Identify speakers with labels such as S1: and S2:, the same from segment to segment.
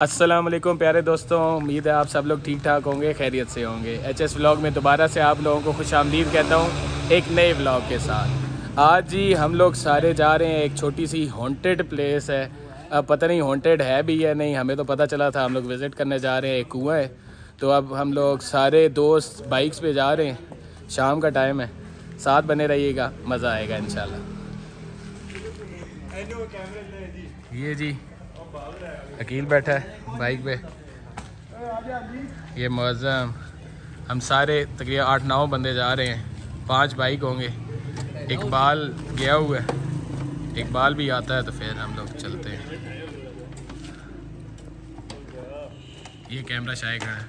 S1: अस्सलाम प्यारे दोस्तों, उम्मीद है आप सब लोग ठीक ठाक होंगे, खैरियत से होंगे। एच एस व्लॉग में दोबारा से आप लोगों को खुश आमदीद कहता हूँ, एक नए व्लॉग के साथ। आज जी हम लोग सारे जा रहे हैं, एक छोटी सी हॉन्टेड प्लेस है। अब पता नहीं हॉन्टेड है भी या नहीं, हमें तो पता चला था हम लोग विज़िट करने जा रहे हैं, एक कुआँ है। तो अब हम लोग सारे दोस्त बाइक्स पे जा रहे हैं, शाम का टाइम है। साथ बने रहिएगा, मज़ा आएगा इन ये जी अकील बैठा है, बाइक पे। ये मौज़म हम सारे तकरीबन आठ नौ बंदे जा रहे हैं। पाँच बाइक होंगे। इकबाल गया हुआ है। इकबाल भी आता है तो फिर हम लोग चलते हैं। ये कैमरा खड़ा है।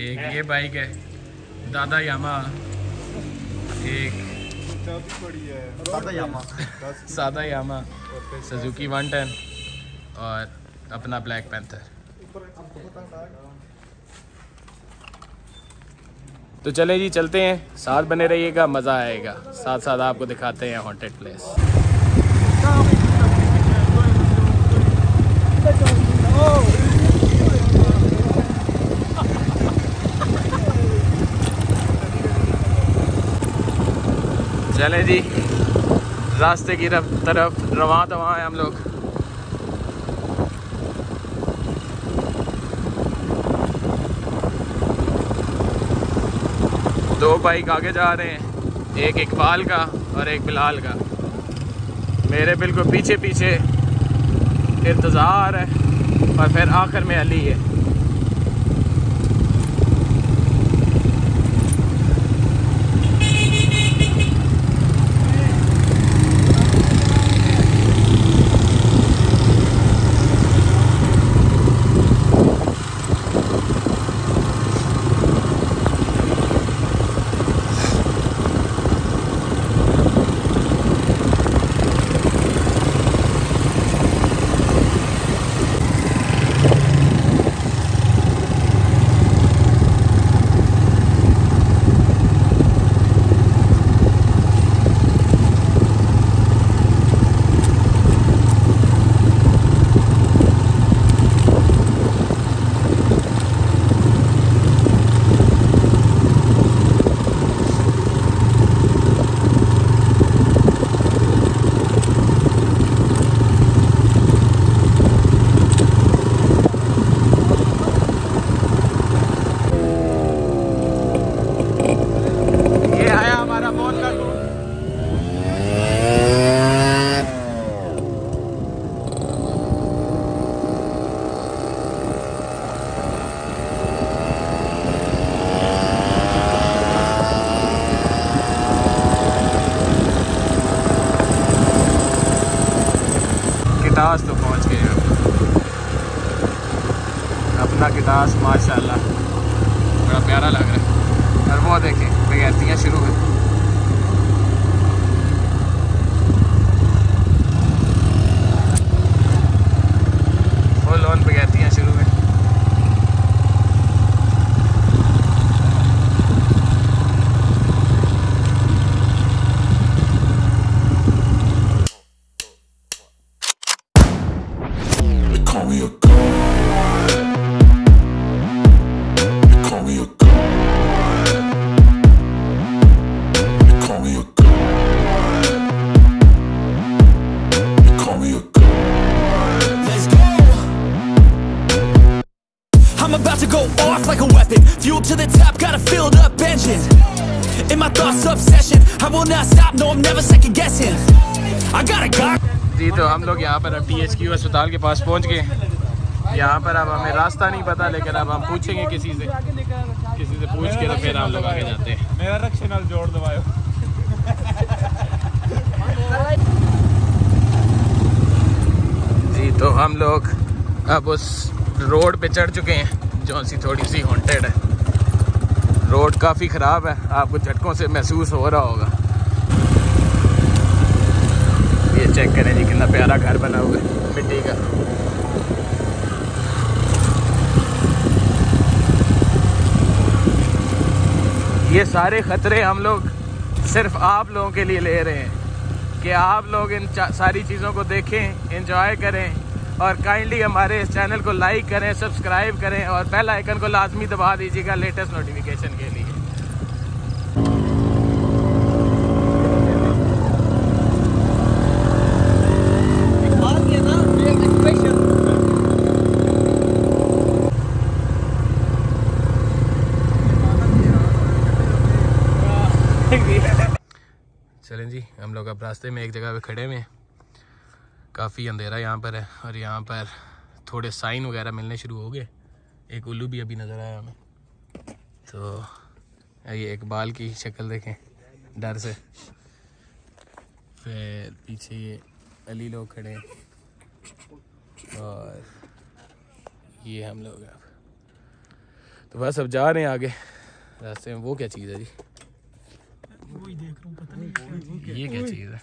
S1: एक ये बाइक है। दादा यामा। एक सादा यामा सुजुकी वन टेन और अपना ब्लैक पैंथर तो चले जी, चलते हैं। साथ बने रहिएगा, मज़ा आएगा। साथ साथ आपको दिखाते हैं हॉन्टेड प्लेस चले जी। रास्ते की तरफ़ रवा दवा है हम लोग। दो बाइक आगे जा रहे हैं, एक इकबाल का और एक बिलाल का। मेरे बिल्कुल पीछे पीछे इंतज़ार है और फिर आखिर में अली है ये आया हमारा मौत का दूध किटास तो पहुँच गए हम किटास माशाल्लाह। बड़ा प्यारा लग रहा है। और वो देखें बगैरतियाँ शुरू हुई।
S2: About to go off like a weapon. Fuel to the top, got a filled up engine. In my thoughts, obsession. I will not stop, no, I'm never second guessing. I got a God.
S1: जी तो हम लोग यहाँ पर अब T H Q अस्पताल के पास पहुँच गए यहाँ पर अब हमें रास्ता नहीं पता लेकिन अब हम पूछेंगे किसी से किसी से पूछ के तो फिर हम लोग आगे जाते हैं
S3: मेरा रक्षे नाल जोड़ दवायो
S1: जी तो हम लोग अब उस रोड पे चढ़ चुके हैं जो सी थोड़ी सी हॉन्टेड है। रोड काफ़ी ख़राब है। आपको झटकों से महसूस हो रहा होगा। ये चेक करें जी, कितना प्यारा घर बना हुआ है, मिट्टी का। ये सारे ख़तरे हम लोग सिर्फ़ आप लोगों के लिए ले रहे हैं। कि आप लोग इन सारी चीज़ों को देखें इंजॉय करें। और काइंडली हमारे इस चैनल को लाइक करें सब्सक्राइब करें और बेल आइकन को लाजमी दबा दीजिएगा लेटेस्ट नोटिफिकेशन के लिए। चलें जी, हम लोग अब रास्ते में एक जगह पे खड़े हुए हैं। काफ़ी अंधेरा यहाँ पर है और यहाँ पर थोड़े साइन वगैरह मिलने शुरू हो गए। एक उल्लू भी अभी नज़र आया हमें। तो ये एक बाल की शक्ल देखें डर से। फिर पीछे ये अली लोग खड़े हैं। और ये हम लोग हैं अब। तो बस अब जा रहे हैं आगे। रास्ते में वो क्या चीज़ है जी? ये क्या चीज़ है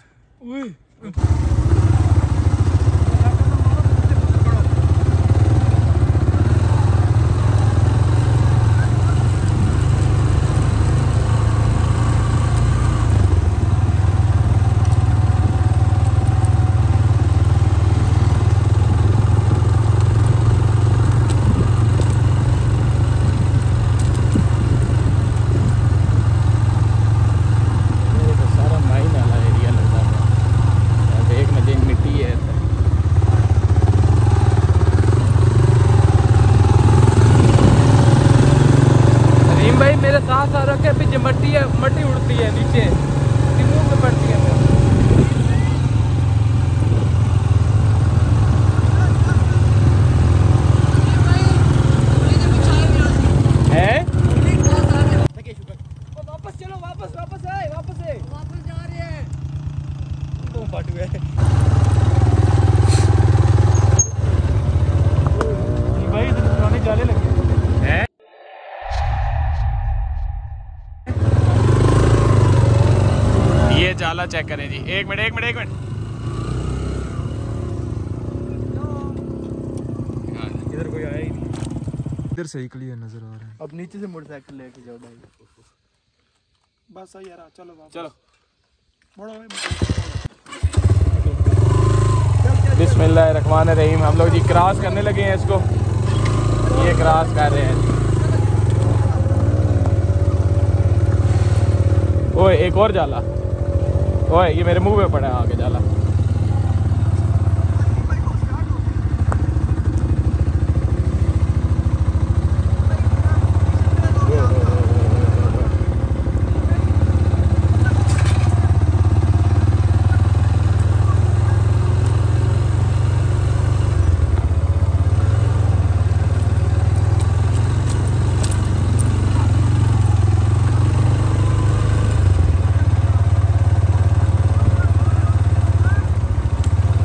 S1: ये तो सारा माइन वाला एरिया लगता है यहाँ देख ना जिन मिट्टी है इधर।
S3: रहीम भाई मेरे साथ साथ रखे पीछे मट्टी है मट्टी उड़ती है नीचे उसकी मुँह पे पड़ती है
S1: हैं
S3: वापस चलो वापस वापस आए वापस आए वापस जा रहे हैं भाई इधर पुराने जाले लगे
S1: हैं ये चेक करें जी। एक मिनट एक मिनट एक मिनट।
S3: इधर कोई आया ही नहीं।
S4: इधर सही क्लियर नज़र आ रहा है।
S3: अब नीचे से मोटरसाइकिल लेके जाओ भाई। बस यार चलो वापस।
S1: चलो।
S3: मोड़ो।
S1: बिस्मिल्लाह रहमान रहीम हम लोग जी क्रॉस करने लगे हैं इसको। ये क्रॉस कर रहे हैं। ओए एक और जाला। ओए ये मेरे मुँह पे पड़ा है आगे जाला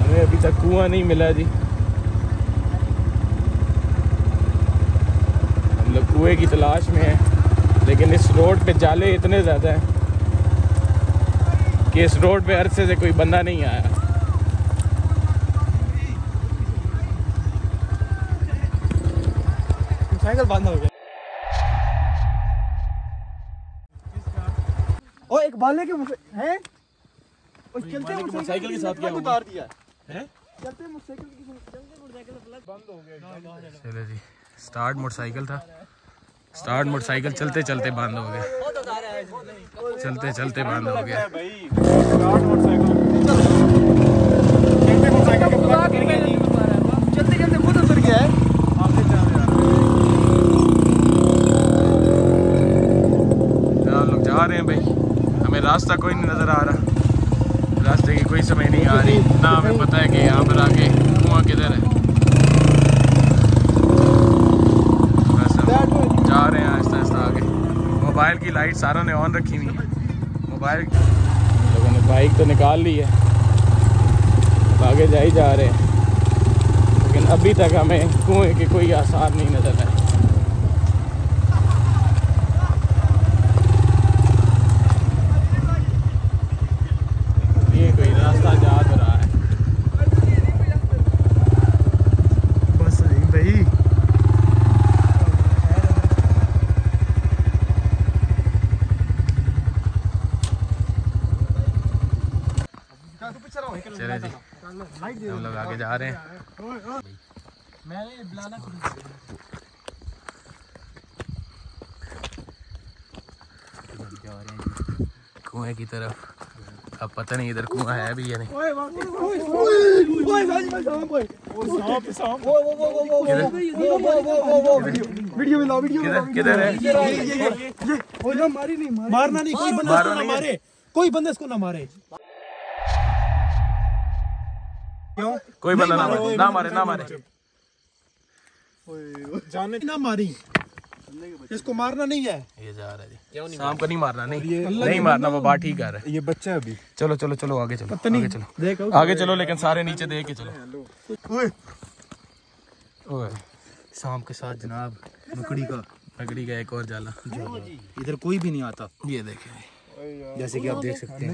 S1: हमें अभी नहीं मिला जी। हम लोग कुएँ की तलाश में हैं लेकिन इस रोड पे जाले इतने ज़्यादा हैं कि इस रोड पे अरसे से कोई बंदा नहीं आया।
S3: साइकिल बंद हो गया। ओ एक बाले के हैं? चलते मोटरसाइकिल के साथ क्या उतार दिया।
S1: हैं?
S3: चलते मोटरसाइकिल की चलते मोटरसाइकिल का प्लग बंद हो गया
S1: चलो जी स्टार्ट मोटरसाइकिल था। स्टार्ट मोटरसाइकिल चलते चलते बंद हो गया। चलते चलते बंद हो गया।
S3: चलते चलते खुद उतर गया है।
S1: लोग जा रहे हैं भाई। हमें रास्ता कोई नहीं नज़र आ रहा। रास्ते की कोई समझ नहीं आ रही। ना हमें पता है कि यहाँ पर आके कुआँ किधर है। बस हम जा रहे हैं आहिस्ता आहिस्ता आगे। मोबाइल की लाइट सारों ने ऑन रखी हुई है। मोबाइल लोगों ने बाइक तो निकाल ली है। आगे जा ही जा रहे हैं। लेकिन अभी तक हमें कुएँ के कोई आसार नहीं नज़र आए ये कोई रास्ता जा तो रहा है
S4: बस सही भाई
S1: हम लोग आगे जा रहे हैं। कुएँ की तरफ़। अब पता नहीं इधर कुआँ है भी या नहीं।
S4: वीडियो में लाओ
S1: किधर है?
S4: मारना नहीं कोई बंदा इसको ना। मारे। कोई बंदा इसको ना मारे।
S1: कोई बंदा ना मारे ना मारे ना मारे।
S4: जाने ना मारी। इसको मारना नहीं है।
S1: ये जा रहा है जी। शाम को नहीं मारना नहीं। नहीं मारना वो बात ठीक कर रहा है।
S4: ये बच्चा है अभी।
S1: चलो चलो चलो आगे चलो आगे चलो।
S4: देखो
S1: आगे चलो लेकिन सारे नीचे देख के चलो। ओए।
S5: शाम के साथ जनाब मकड़ी का।
S1: लकड़ी का एक और जाला।
S5: इधर कोई भी नहीं आता।
S1: ये देखे।
S5: जैसे कि आप देख सकते हैं।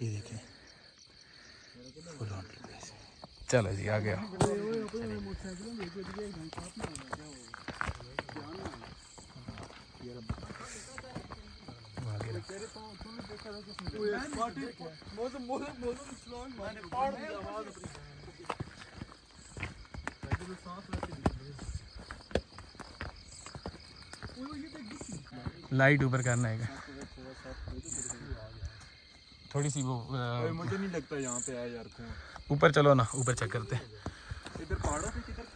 S4: नहीं जाला
S5: ये देखें
S1: चलो जी आ गया। लाइट ऊपर करना है। थोड़ी सी वो
S4: मुझे नहीं लगता यहाँ पे है यार
S1: ऊपर चलो ना ऊपर चेक करते हैं।
S4: इधर पहाड़ों पे किधर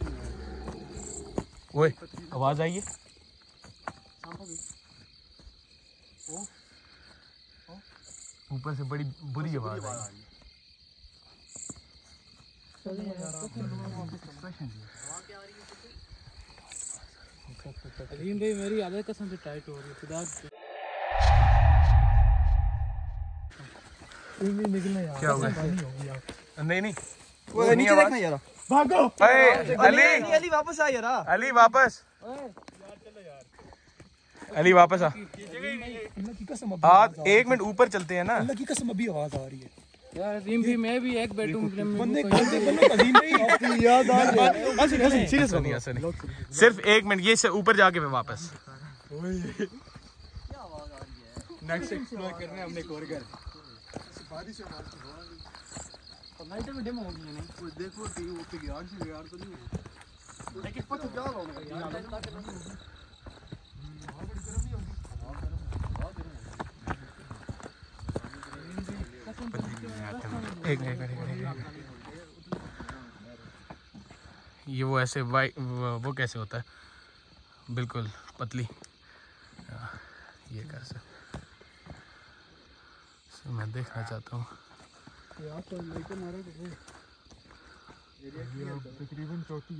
S1: ओए आवाज़ आई है? ऊपर से बड़ी बुरी आवाज़ आई।
S3: अलीम भाई मेरी आदत कसम से टाइट हो रही है खुदा
S1: क्या हुआ? नहीं नहीं। वो नहीं आवाज़
S5: यार।
S4: भागो।
S1: अरे अली।
S5: अली वापस आ यार
S1: अली वापस। अली वापस आ।
S4: अल्लाह की कसम
S1: आ एक मिनट ऊपर चलते हैं ना।
S4: अल्लाह की कसम अभी आवाज़ आ रही है।
S3: यार अलीम भी मैं भी एक बेडरूम
S4: बंदे बंदे बंदे? अजीम नहीं याद आ गया हँसी हँसी सीरियस
S1: नहीं ऐसा नहीं सिर्फ़ एक मिनट ये से ऊपर जाके मैं वापस।
S4: नेक्स्ट एक्सप्लोर करने हमने
S3: लाइटें में डिम हो। गई है नहीं।
S4: देखो कि वो पे यार से यार तो नहीं लेकिन पता क्या होगा
S1: एक मिनट एक मिनट, एक मिनट, एक मिनट। ये वो ऐसे वाई वो वो कैसे होता है? बिल्कुल पतली। हाँ, ये कर सक सो मैं देखना चाहता हूँ।
S4: तकरीबन चौथी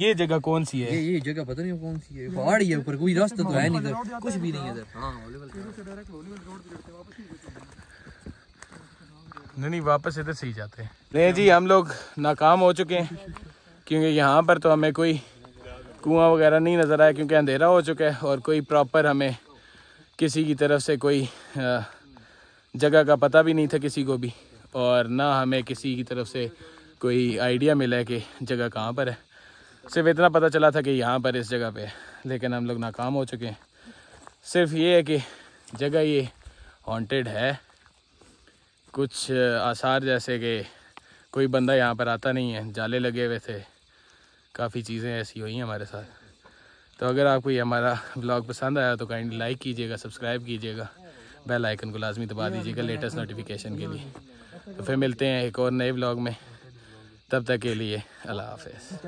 S1: ये जगह कौन सी है?
S5: ये ये जगह पता नहीं कौन सी है। पहाड़ ही है ऊपर कोई रास्ता तो है नहीं इधर। कुछ भी नहीं है इधर। हाँ
S1: नहीं नहीं, वापस इधर से ही जाते हैं। नहीं जी, हम लोग नाकाम हो चुके हैं, क्योंकि यहाँ पर तो हमें कोई कुआँ वगैरह नहीं नज़र आया, क्योंकि अंधेरा हो चुका है और कोई प्रॉपर हमें किसी की तरफ़ से कोई जगह का पता भी नहीं था किसी को भी, और ना हमें किसी की तरफ़ से कोई आइडिया मिला है कि जगह कहाँ पर है। सिर्फ़ इतना पता चला था कि यहाँ पर इस जगह पे है, लेकिन हम लोग नाकाम हो चुके हैं। सिर्फ़ ये है कि जगह ये हॉन्टेड है। कुछ आसार जैसे कि कोई बंदा यहाँ पर आता नहीं है, जाले लगे हुए थे। काफ़ी चीज़ें ऐसी हुई हैं हमारे साथ। तो अगर आपको ये हमारा ब्लॉग पसंद आया तो काइंडली लाइक कीजिएगा सब्सक्राइब कीजिएगा। बेल आइकन को लाजमी दबा दीजिएगा लेटेस्ट नोटिफिकेशन के लिए। तो फिर मिलते हैं एक और नए ब्लॉग में। तब तक के लिए अल्लाह हाफिज़।